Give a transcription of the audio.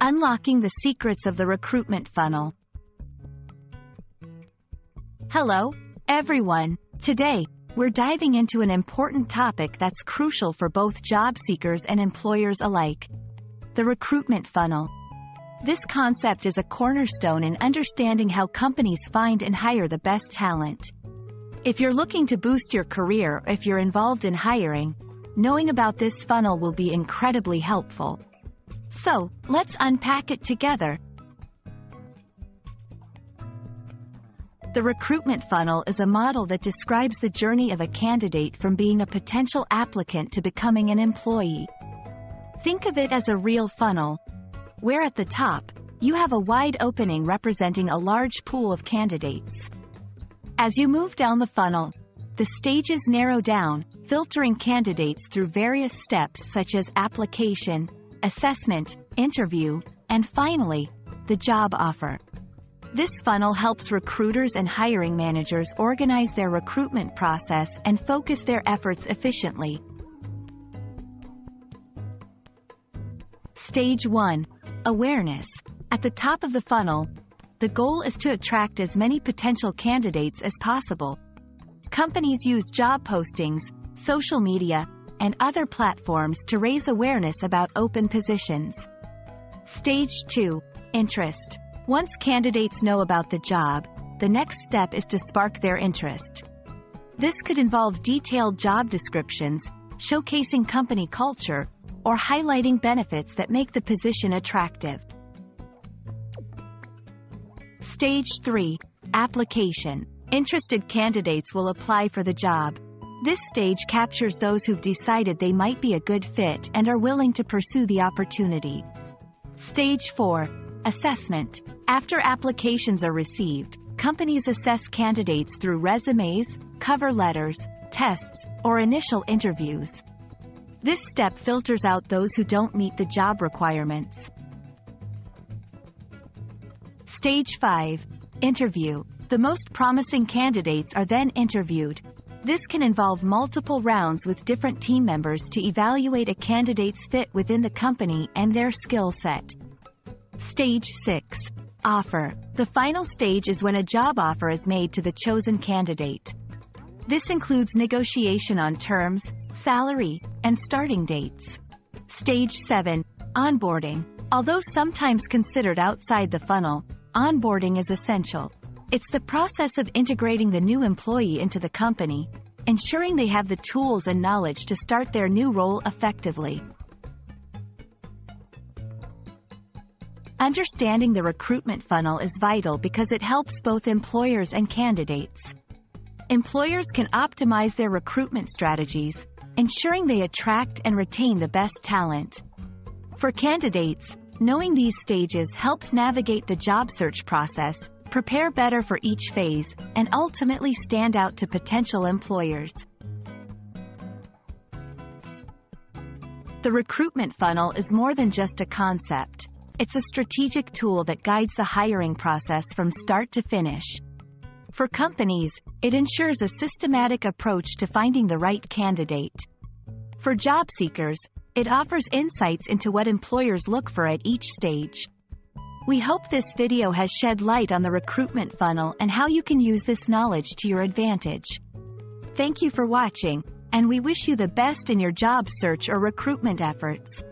Unlocking the Secrets of the Recruitment Funnel. Hello, everyone. Today, we're diving into an important topic that's crucial for both job seekers and employers alike. The recruitment funnel. This concept is a cornerstone in understanding how companies find and hire the best talent. If you're looking to boost your career or if you're involved in hiring, knowing about this funnel will be incredibly helpful. So, let's unpack it together. The recruitment funnel is a model that describes the journey of a candidate from being a potential applicant to becoming an employee. Think of it as a real funnel, where at the top, you have a wide opening representing a large pool of candidates. As you move down the funnel, the stages narrow down, filtering candidates through various steps such as application, assessment, interview, and finally, the job offer. This funnel helps recruiters and hiring managers organize their recruitment process and focus their efforts efficiently. Stage 1. Awareness. At the top of the funnel, the goal is to attract as many potential candidates as possible. Companies use job postings, social media, and other platforms to raise awareness about open positions. Stage 2. Interest. Once candidates know about the job, the next step is to spark their interest. This could involve detailed job descriptions, showcasing company culture, or highlighting benefits that make the position attractive. Stage 3. Application. Interested candidates will apply for the job. This stage captures those who've decided they might be a good fit and are willing to pursue the opportunity. Stage 4. Assessment. After applications are received, companies assess candidates through resumes, cover letters, tests, or initial interviews. This step filters out those who don't meet the job requirements. Stage 5. Interview. The most promising candidates are then interviewed, this can involve multiple rounds with different team members to evaluate a candidate's fit within the company and their skill set. Stage 6. Offer. The final stage is when a job offer is made to the chosen candidate. This includes negotiation on terms, salary, and starting dates. Stage 7. Onboarding. Although sometimes considered outside the funnel, onboarding is essential. It's the process of integrating the new employee into the company, ensuring they have the tools and knowledge to start their new role effectively. Understanding the recruitment funnel is vital because it helps both employers and candidates. Employers can optimize their recruitment strategies, ensuring they attract and retain the best talent. For candidates, knowing these stages helps navigate the job search process, prepare better for each phase, and ultimately stand out to potential employers. The recruitment funnel is more than just a concept. It's a strategic tool that guides the hiring process from start to finish. For companies, it ensures a systematic approach to finding the right candidate. For job seekers, it offers insights into what employers look for at each stage. We hope this video has shed light on the recruitment funnel and how you can use this knowledge to your advantage. Thank you for watching, and we wish you the best in your job search or recruitment efforts.